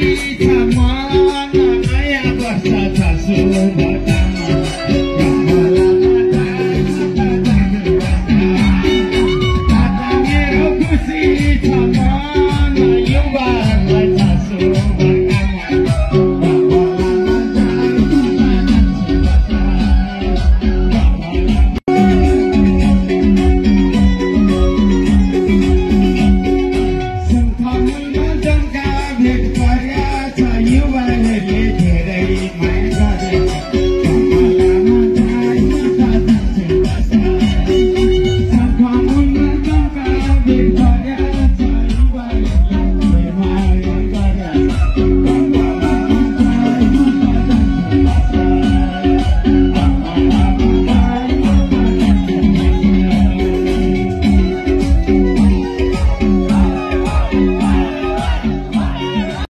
Ajamir